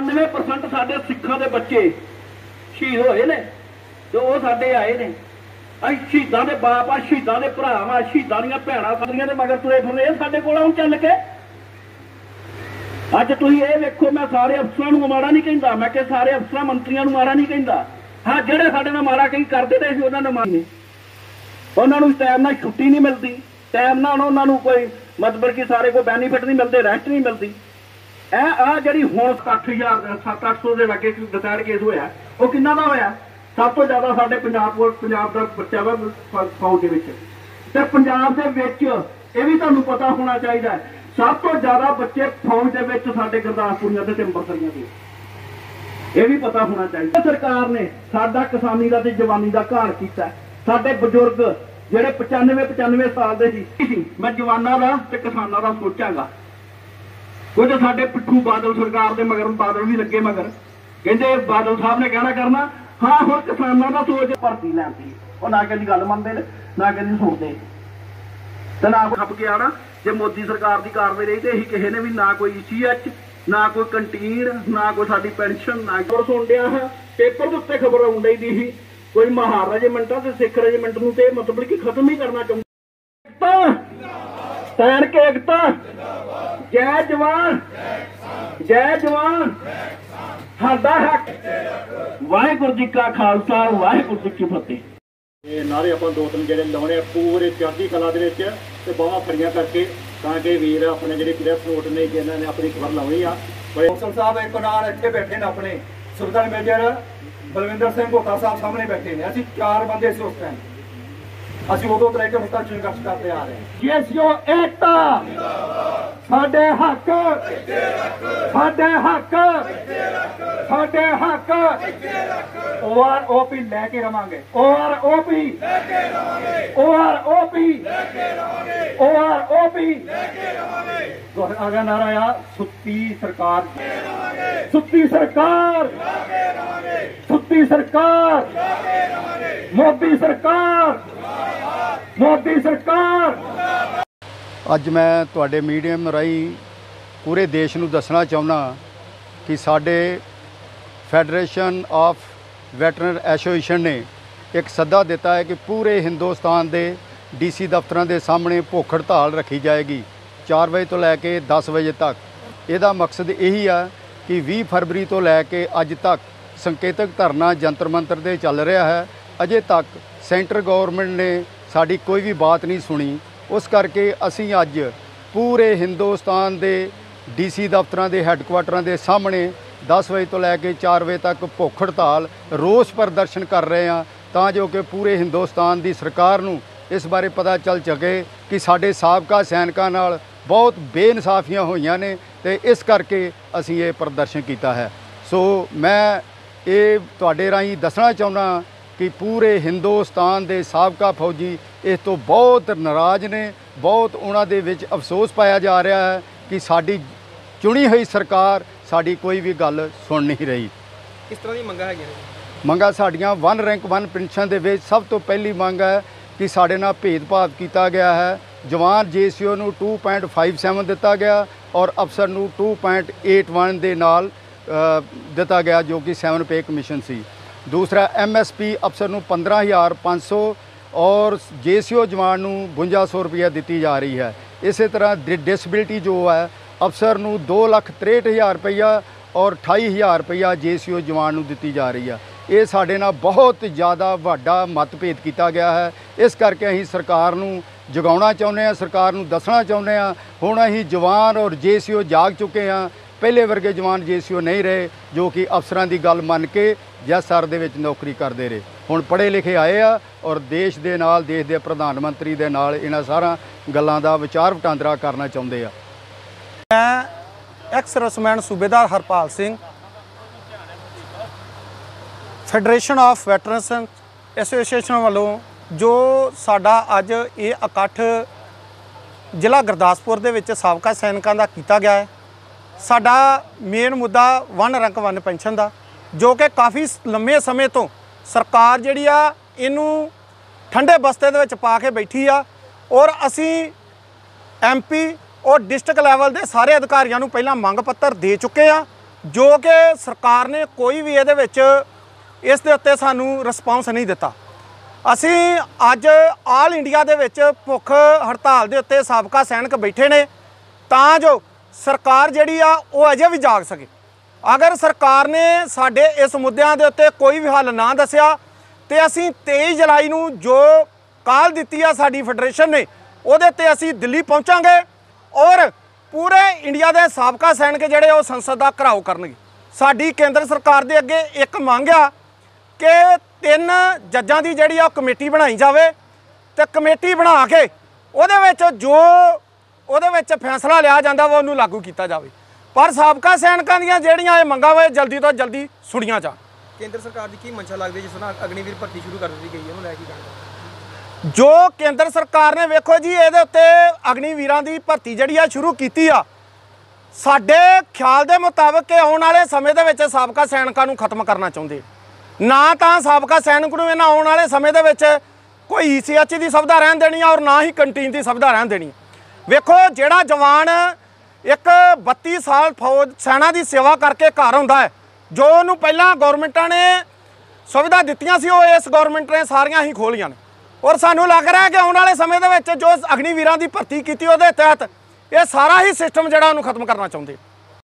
99% ਸਾਡੇ ਸਿੱਖਾਂ ਦੇ ਬੱਚੇ ਸ਼ਹੀਦ ਹੋਏ ਨੇ ਤੇ ਉਹ ਸਾਡੇ ਆਏ ਨੇ। ਅਸੀਂ ਸ਼ਹੀਦਾਂ ਦੇ ਬਾਪ ਆ, ਸ਼ਹੀਦਾਂ ਦੇ ਭਰਾ ਆ ਸ਼ਹੀਦਾਂ ਦੀਆਂ ਭੈਣਾਂ ਸਾਡੀਆਂ ਦੇ ਮਗਰ ਤੁਰੇ ਫਿਰਦੇ ਇਹ ਸਾਡੇ ਕੋਲ ਹੁਣ ਚੱਲ ਕੇ। ਅੱਜ ਤੁਸੀਂ ਇਹ ਵੇਖੋ, ਮੈਂ ਸਾਰੇ ਅਫਸਰਾਂ ਨੂੰ ਮਾੜਾ ਨਹੀਂ ਕਹਿੰਦਾ, ਮੈਂ ਕਿ ਸਾਰੇ ਅਫਸਰਾਂ ਮੰਤਰੀਆਂ ਨੂੰ ਮਾੜਾ ਨਹੀਂ ਕਹਿੰਦਾ। ਹਾਂ, ਜਿਹੜੇ ਸਾਡੇ ਨਾਲ ਮਾੜਾ ਕਈ ਕਰਦੇ ਤੇ ਸੀ ਉਹਨਾਂ ਨੇ ਮਾੜੀ ਉਹਨਾਂ ਨੂੰ ਟਾਈਮ ਨਾਲ ਛੁੱਟੀ ਨਹੀਂ ਮਿਲਦੀ, ਟਾਈਮ ਨਾਲ ਉਹਨਾਂ ਨੂੰ ਕੋਈ ਮਤਲਬ ਕਿ ਸਾਰੇ ਕੋਈ ਬੈਨੀਫਿਟ ਨਹੀਂ ਮਿਲਦੇ ਰੈਸਟ ਨਹੀਂ ਮਿਲਦੀ। ਇਹ ਆ ਜਿਹੜੀ ਹੁਣ 6000 7-800 ਦੇ ਲੱਗੇ ਡਿਸਾਈਡ ਕੇਸ ਹੋਇਆ, ਉਹ ਕਿੰਨਾ ਦਾ ਹੋਇਆ? ਸਭ ਤੋਂ ਜ਼ਿਆਦਾ ਸਾਡੇ ਪੰਜਾਬ ਪੰਜਾਬ ਦਾ ਬੱਚਾ ਵਾ ਫੌਜ ਦੇ ਵਿੱਚ। ਤੇ ਪੰਜਾਬ ਦੇ ਵਿੱਚ ਇਹ ਵੀ ਤੁਹਾਨੂੰ ਪਤਾ ਹੋਣਾ ਚਾਹੀਦਾ ਸਭ ਤੋਂ ਜ਼ਿਆਦਾ ਬੱਚੇ ਫੌਜ ਦੇ ਵਿੱਚ ਸਾਡੇ ਗੁਰਦਾਸਪੁਰੀਆਂ ਤੇ ਅੰਮ੍ਰਿਤਸਰੀਆਂ ਦੇ। ਇਹ ਵੀ ਪਤਾ ਹੋਣਾ ਚਾਹੀਦਾ। ਸਰਕਾਰ ਨੇ ਸਾਡਾ ਕਿਸਾਨੀ ਦਾ ਤੇ ਜਵਾਨੀ ਦਾ ਘਾਣ ਕੀਤਾ ਸਾਡੇ ਬਜ਼ੁਰਗ ਜਿਹੜੇ 95 95 ਸਾਲ ਦੇ ਸੀ, ਮੈਂ ਜਵਾਨਾਂ ਦਾ ਤੇ ਕਿਸਾਨਾਂ ਦਾ ਸੋਚਾਂਗਾ। ਕੁਝ ਸਾਡੇ ਪਿੱਠੂ ਬਾਦਲ ਸਰਕਾਰ ਦੇ ਮਗਰ ਬਾਦਲ ਵੀ ਲੱਗੇ ਮਗਰ ਕਹਿੰਦੇ ਬਾਦਲ ਸਾਹਿਬ ਨੇ ਕਹਿਣਾ ਕਰਨਾ ਹਾਂ ਹੁਣ ਕਿਸਾਨਾਂ ਦਾ ਸੋਚ ਭਰਤੀ ਲੈਂਦੀ ਉਹ ਨਾ ਕਹਿੰਦੀ ਗੱਲ ਮੰਨਦੇ ਨੇ ਨਾ ਕਹਿੰਦੀ ਸੁਣਦੇ। ਤੇ ਨਾ ਖੱਪ ਗਿਆ ਨਾ ਜੇ ਮੋਦੀ ਸਰਕਾਰ ਦੀ ਕਾਰਵਾਈ ਰਹੀ ਤੇ ਇਹੀ ਕਿਸੇ ਨੇ ਵੀ ਨਾ ਕੋਈ ਸੀਐਚ ਨਾ ਕੋਈ ਕੰਟੀਨ ਨਾ ਕੋਈ ਸਾਡੀ ਪੈਨਸ਼ਨ ਨਾ ਕੋਈ ਸੁਣ ਡਿਆ ਹਾਂ ਪੇਪਰ ਦੇ ਉੱਤੇ ਖਬਰ ਆਉਣ ਡਈ ਦੀ ਸੀ। ਕੋਈ ਮਹਾਰ ਰਜਮੈਂਟਾਂ ਤੇ ਸਿੱਖ ਰਜਮੈਂਟ ਨੂੰ ਤੇ ਮਤਲਬ ਕਿ ਖਤਮ ਹੀ ਕਰਨਾ ਚਾਹੁੰਦਾ। ਤੈਨ ਕੇ ਏਕਤਾ ਜੈ ਜਵਾਨ। ਜੈ ਜਵਾਨ। ਸਾਡਾ ਹੱਕ। ਵਾਹਿਗੁਰੂ ਜੀ ਕਾ ਖਾਲਸਾ ਵਾਹਿਗੁਰੂ ਜੀ ਕੀ ਫਤਿਹ। ਇਹ ਨਾਰੇ ਆਪਾਂ ਦੋ ਤਿੰਨ ਜਿਹੜੇ ਲਾਉਣੇ ਆ ਪੂਰੇ ਚੜ੍ਹਦੀ ਕਲਾ ਦੇ ਵਿੱਚ ਤੇ ਬਾਹਾਂ ਫੜੀਆਂ ਕਰਕੇ ਤਾਂ ਕਿ ਵੀਰ ਆਪਣੇ ਜਿਹੜੇ ਪ੍ਰੈਸ ਨੋਟ ਨੇ ਜਿਨ੍ਹਾਂ ਨੇ ਆਪਣੀ ਖਬਰ ਲਾਉਣੀ ਆ। ਕੌਂਸਲ ਸਾਹਿਬ ਇੱਕ ਨਾਲ ਇੱਥੇ ਬੈਠੇ ਨੇ ਆਪਣੇ ਸੁਬਦਰ ਮੇਜਰ ਬਲਵਿੰਦਰ ਸਿੰਘ ਘੋਟਾ ਸਾਹਿਬ ਸਾਹਮਣੇ ਬੈਠੇ ਨੇ। ਅਸੀਂ ਚਾਰ ਬੰਦੇ ਸੀ ਉਸ ਟਾਈਮ ਅਸੀਂ ਉਦੋਂ ਤੋਂ ਲੈ ਕੇ ਤੱਕ ਸੰਘਰਸ਼ ਕਰਦੇ ਆ ਰਹੇ ਹਾਂ। ਜੀਐਸਓ ਏਕਤਾ। ਸਾਡੇ ਹੱਕ ਸਾਡੇ ਹੱਕ ਸਾਡੇ ਹੱਕ। ਓਆਰ ਓਪੀ ਲੈ ਕੇ ਰਵਾਂਗੇ। ਔਰ ਓਪੀ ਲੈ ਕੇ ਰਵਾਂਗੇ ਔਰ ਓਪੀ ਲੈ ਕੇ ਰਵਾਂਗੇ ਔਰ ਓਪੀ ਅਗਾ ਨਾਰਾ ਆ, ਸੁੱਤੀ ਸਰਕਾਰ। ਸੁੱਤੀ ਸਰਕਾਰ। ਸੁੱਤੀ ਸਰਕਾਰ। ਮੋਦੀ ਸਰਕਾਰ। ਮੋਦੀ ਸਰਕਾਰ। ਅੱਜ ਮੈਂ ਤੁਹਾਡੇ ਮੀਡੀਅਮ ਰਾਹੀਂ ਪੂਰੇ ਦੇਸ਼ ਨੂੰ ਦੱਸਣਾ ਚਾਹੁੰਦਾ ਕਿ ਸਾਡੇ ਫੈਡਰੇਸ਼ਨ ਆਫ ਵੈਟਰਨ ਐਸੋਸੀਏਸ਼ਨ ਨੇ ਇੱਕ ਸੱਦਾ ਦਿੱਤਾ ਹੈ ਕਿ ਪੂਰੇ ਹਿੰਦੁਸਤਾਨ ਦੇ ਡੀਸੀ ਦਫ਼ਤਰਾਂ ਦੇ ਸਾਹਮਣੇ ਭੁੱਖ ਹੜਤਾਲ ਰੱਖੀ ਜਾਏਗੀ। 4 ਵਜੇ ਤੋਂ ਲੈ ਕੇ 10 ਵਜੇ ਤੱਕ। ਇਹਦਾ ਮਕਸਦ ਇਹੀ ਆ ਕਿ 20 ਫਰਵਰੀ ਤੋਂ ਲੈ ਕੇ ਅੱਜ ਤੱਕ ਸੰਕੇਤਕ ਧਰਨਾ ਜੰਤਰ ਮੰਤਰ ਦੇ ਚੱਲ ਰਿਹਾ ਹੈ। ਅਜੇ ਤੱਕ ਸੈਂਟਰ ਗਵਰਨਮੈਂਟ ਨੇ ਸਾਡੀ ਕੋਈ ਵੀ ਬਾਤ ਨਹੀਂ ਸੁਣੀ। ਉਸ ਕਰਕੇ ਅਸੀਂ ਅੱਜ ਪੂਰੇ ਹਿੰਦੁਸਤਾਨ ਦੇ ਡੀਸੀ ਦਫ਼ਤਰਾਂ ਦੇ ਹੈੱਡਕੁਆਟਰਾਂ ਦੇ ਸਾਹਮਣੇ 10 ਵਜੇ ਤੋਂ ਲੈ ਕੇ 4 ਵਜੇ ਤੱਕ ਭੁੱਖ ਹੜਤਾਲ ਰੋਸ ਪ੍ਰਦਰਸ਼ਨ ਕਰ ਰਹੇ ਹਾਂ, ਤਾਂ ਜੋ ਕਿ ਪੂਰੇ ਹਿੰਦੁਸਤਾਨ ਦੀ ਸਰਕਾਰ ਨੂੰ ਇਸ ਬਾਰੇ ਪਤਾ ਚੱਲ ਸਕੇ ਕਿ ਸਾਡੇ ਸਾਬਕਾ ਸੈਨਿਕਾਂ ਨਾਲ ਬਹੁਤ ਬੇਇਨਸਾਫੀਆਂ ਹੋਈਆਂ ਨੇ ਤੇ ਇਸ ਕਰਕੇ ਅਸੀਂ ਇਹ ਪ੍ਰਦਰਸ਼ਨ ਕੀਤਾ ਹੈ। ਸੋ ਮੈਂ ਇਹ ਤੁਹਾਡੇ ਰਾਹੀਂ ਦੱਸਣਾ ਚਾਹੁੰਦਾ ਕਿ ਪੂਰੇ ਹਿੰਦੁਸਤਾਨ ਦੇ ਸਾਬਕਾ ਫੌਜੀ ਇਸ ਤੋਂ ਬਹੁਤ ਨਾਰਾਜ਼ ਨੇ ਬਹੁਤ ਉਹਨਾਂ ਦੇ ਵਿੱਚ ਅਫਸੋਸ ਪਾਇਆ ਜਾ ਰਿਹਾ ਹੈ ਕਿ ਸਾਡੀ ਚੁਣੀ ਹੋਈ ਸਰਕਾਰ ਸਾਡੀ ਕੋਈ ਵੀ ਗੱਲ ਸੁਣ ਨਹੀਂ ਰਹੀ। ਕਿਸ ਤਰ੍ਹਾਂ ਦੀ ਮੰਗਾਂ ਹੈਗੀਆਂ ਮੰਗਾਂ ਸਾਡੀਆਂ ਵਨ ਰੈਂਕ ਵਨ ਪੈਨਸ਼ਨ ਦੇ ਵਿੱਚ ਸਭ ਤੋਂ ਪਹਿਲੀ ਮੰਗ ਹੈ ਕਿ ਸਾਡੇ ਨਾਲ ਭੇਦਭਾਵ ਕੀਤਾ ਗਿਆ ਹੈ। ਜਵਾਨ ਜੀਸੀਓ ਨੂੰ 2.57 ਦਿੱਤਾ ਗਿਆ ਔਰ ਅਫਸਰ ਨੂੰ 2.81 ਦੇ ਨਾਲ ਦਿੱਤਾ ਗਿਆ ਜੋ ਕਿ 7 ਪੇ ਕਮਿਸ਼ਨ ਸੀ। ਦੂਸਰਾ ਐਮਐਸਪੀ ਅਫਸਰ ਨੂੰ 15500 ਔਰ ਜੀਸੀਓ ਜਵਾਨ ਨੂੰ 5200 ਰੁਪਏ ਦਿੱਤੀ ਜਾ ਰਹੀ ਹੈ। ਇਸੇ ਤਰ੍ਹਾਂ ਡਿਸੇਬਿਲਟੀ ਜੋ ਹੈ, ਅਫਸਰ ਨੂੰ 263000 ਰੁਪਈਆ ਔਰ 28000 ਰੁਪਈਆ ਜੀਸੀਓ ਜਵਾਨ ਨੂੰ ਦਿੱਤੀ ਜਾ ਰਹੀ ਹੈ। ਇਹ ਸਾਡੇ ਨਾਲ ਬਹੁਤ ਜ਼ਿਆਦਾ ਵੱਡਾ ਮਤਭੇਦ ਕੀਤਾ ਗਿਆ ਹੈ। ਇਸ ਕਰਕੇ ਅਸੀਂ ਸਰਕਾਰ ਨੂੰ ਜਗਾਉਣਾ ਚਾਹੁੰਦੇ ਹਾਂ, ਸਰਕਾਰ ਨੂੰ ਦੱਸਣਾ ਚਾਹੁੰਦੇ ਹਾਂ। ਹੁਣ ਅਸੀਂ ਜਵਾਨ ਔਰ ਜੀਸੀਓ ਜਾਗ ਚੁੱਕੇ ਹਾਂ। ਪਹਿਲੇ ਵਰਗੇ ਜਵਾਨ ਜੀਸੀਓ ਨਹੀਂ ਰਹੇ, ਜੋ ਕਿ ਅਫਸਰਾਂ ਦੀ ਗੱਲ ਮੰਨ ਕੇ ਜੈਸਰ ਦੇ ਵਿੱਚ ਨੌਕਰੀ ਕਰਦੇ ਰਹੇ। ਹੁਣ ਪੜ੍ਹੇ ਲਿਖੇ ਆਏ ਆ ਔਰ ਦੇਸ਼ ਦੇ ਨਾਲ, ਦੇਸ਼ ਦੇ ਪ੍ਰਧਾਨ ਮੰਤਰੀ ਦੇ ਨਾਲ ਇਹਨਾਂ ਸਾਰਾ ਗੱਲਾਂ ਦਾ ਵਿਚਾਰ ਵਟਾਂਦਰਾ ਕਰਨਾ ਚਾਹੁੰਦੇ ਆ। ਮੈਂ ex ਰਸਮੈਨ subedar Harpal Singh federation of veterans association ਵੱਲੋਂ ਜੋ ਸਾਡਾ ਅੱਜ ਇਹ ਇਕੱਠ ਜ਼ਿਲ੍ਹਾ ਗੁਰਦਾਸਪੁਰ ਦੇ ਵਿੱਚ ਸਾਬਕਾ ਸੈਨਿਕਾਂ ਦਾ ਕੀਤਾ ਗਿਆ ਹੈ ਸਾਡਾ ਮੇਨ ਮੁੱਦਾ ਵਨ ਰੰਕ ਵਨ ਪੈਨਸ਼ਨ ਦਾ, ਜੋ ਕਿ ਕਾਫੀ ਲੰਮੇ ਸਮੇਂ ਤੋਂ ਸਰਕਾਰ ਜਿਹੜੀ ਆ, ਇਹਨੂੰ ਠੰਡੇ ਬਸਤੇ ਦੇ ਵਿੱਚ ਪਾ ਕੇ ਬੈਠੀ ਆ ਔਰ ਅਸੀਂ ਐਮਪੀ ਔਰ ਡਿਸਟ੍ਰਿਕਟ ਲੈਵਲ ਦੇ ਸਾਰੇ ਅਧਿਕਾਰੀਆਂ ਨੂੰ ਪਹਿਲਾਂ ਮੰਗ ਪੱਤਰ ਦੇ ਚੁੱਕੇ ਆ, ਜੋ ਕਿ ਸਰਕਾਰ ਨੇ ਕੋਈ ਵੀ ਇਹਦੇ ਵਿੱਚ ਇਸ ਦੇ ਉੱਤੇ ਸਾਨੂੰ ਰਿਸਪਾਂਸ ਨਹੀਂ ਦਿੱਤਾ। ਅਸੀਂ ਅੱਜ ਆਲ ਇੰਡੀਆ ਦੇ ਵਿੱਚ ਭੁੱਖ ਹੜਤਾਲ ਦੇ ਉੱਤੇ ਸਾਬਕਾ ਸੈਨਿਕ ਬੈਠੇ ਨੇ, ਤਾਂ ਜੋ ਸਰਕਾਰ ਜਿਹੜੀ ਆ, ਉਹ ਅਜੇ ਵੀ ਜਾਗ ਸਕੇ। ਅਗਰ ਸਰਕਾਰ ਨੇ ਸਾਡੇ ਇਸ ਮੁੱਦਿਆਂ ਦੇ ਉੱਤੇ ਕੋਈ ਵੀ ਹੱਲ ਨਾ ਦੱਸਿਆ, ਤੇ ਅਸੀਂ 23 ਜੁਲਾਈ ਨੂੰ ਜੋ ਕਾਲ ਦਿੱਤੀ ਆ ਸਾਡੀ ਫੈਡਰੇਸ਼ਨ ਨੇ, ਉਹਦੇ ਤੇ ਅਸੀਂ ਦਿੱਲੀ ਪਹੁੰਚਾਂਗੇ ਔਰ ਪੂਰੇ ਇੰਡੀਆ ਦੇ ਸਾਬਕਾ ਸੈਨਿਕ ਜਿਹੜੇ ਉਹ ਸੰਸਦ ਦਾ ਘਰਾਓ ਕਰਨਗੇ। ਸਾਡੀ ਕੇਂਦਰ ਸਰਕਾਰ ਦੇ ਅੱਗੇ ਇੱਕ ਮੰਗ ਆ ਕਿ ਤਿੰਨ ਜੱਜਾਂ ਦੀ ਜਿਹੜੀ ਆ, ਉਹ ਕਮੇਟੀ ਬਣਾਈ ਜਾਵੇ ਤੇ ਕਮੇਟੀ ਬਣਾ ਕੇ ਉਹਦੇ ਵਿੱਚ ਜੋ ਵਿੱਚ ਫੈਸਲਾ ਲਿਆ ਜਾਂਦਾ ਵਾ ਉਹਨੂੰ ਲਾਗੂ ਕੀਤਾ ਜਾਵੇ। ਪਰ ਸਾਬਕਾ ਸੈਨਿਕਾਂ ਦੀਆਂ ਜਿਹੜੀਆਂ ਇਹ ਮੰਗਾਂ ਵਾ ਇਹ ਜਲਦੀ ਤੋਂ ਜਲਦੀ ਸੁਣੀਆਂ ਜਾਣ। ਕੇਂਦਰ ਸਰਕਾਰ ਦੀ ਕੀ ਮਨਸ਼ਾ ਲੱਗਦੀ ਜਿਸ ਨਾਲ ਅਗਨੀਵੀਰ ਭਰਤੀ ਸ਼ੁਰੂ ਕਰ ਦਿੱਤੀ ਗਈ ਹੈ? ਉਹਨੂੰ ਲੈ ਕੇ ਜਾਣਦਾ ਜੋ ਕੇਂਦਰ ਸਰਕਾਰ ਨੇ ਵੇਖੋ ਜੀ ਇਹਦੇ ਉੱਤੇ ਅਗਨੀਵੀਰਾਂ ਦੀ ਭਰਤੀ ਜਿਹੜੀ ਆ ਸ਼ੁਰੂ ਕੀਤੀ ਆ। ਸਾਡੇ ਖਿਆਲ ਦੇ ਮੁਤਾਬਕ ਕਿ ਆਉਣ ਵਾਲੇ ਸਮੇਂ ਦੇ ਵਿੱਚ ਸਾਬਕਾ ਸੈਨਿਕਾਂ ਨੂੰ ਖਤਮ ਕਰਨਾ ਚਾਹੁੰਦੇ ਨਾ ਤਾਂ ਸਾਬਕਾ ਸੈਨਿਕ ਨੂੰ ਇਹਨਾਂ ਆਉਣ ਵਾਲੇ ਸਮੇਂ ਦੇ ਵਿੱਚ ਕੋਈ ਈਸੀਐਚ ਦੀ ਸੁਵਿਧਾ ਰਹਿਣ ਦੇਣੀ ਆ ਔਰ ਨਾ ਹੀ ਕੰਟੀਨ ਦੀ ਸੁਵਿਧਾ ਰਹਿਣ ਦੇਣੀ ਵੇਖੋ, ਜਿਹੜਾ ਜਵਾਨ ਇੱਕ 32 ਸਾਲ ਫੌਜ ਸੈਨਾ ਦੀ ਸੇਵਾ ਕਰਕੇ ਘਰ ਆਉਂਦਾ ਹੈ, ਜੋ ਉਹਨੂੰ ਪਹਿਲਾਂ ਗਵਰਨਮੈਂਟਾਂ ਨੇ ਸੁਵਿਧਾ ਦਿੱਤੀਆਂ ਸੀ, ਉਹ ਇਸ ਗਵਰਨਮੈਂਟ ਨੇ ਸਾਰੀਆਂ ਹੀ ਖੋਲੀਆਂ ਨੇ। ਔਰ ਸਾਨੂੰ ਲੱਗ ਰਿਹਾ ਕਿ ਆਉਣ ਵਾਲੇ ਸਮੇਂ ਦੇ ਵਿੱਚ ਜੋ ਅਗਨੀਵੀਰਾਂ ਦੀ ਭਰਤੀ ਕੀਤੀ, ਉਹਦੇ ਤਹਿਤ ਇਹ ਸਾਰਾ ਹੀ ਸਿਸਟਮ ਜਿਹੜਾ ਉਹਨੂੰ ਖਤਮ ਕਰਨਾ ਚਾਹੁੰਦੇ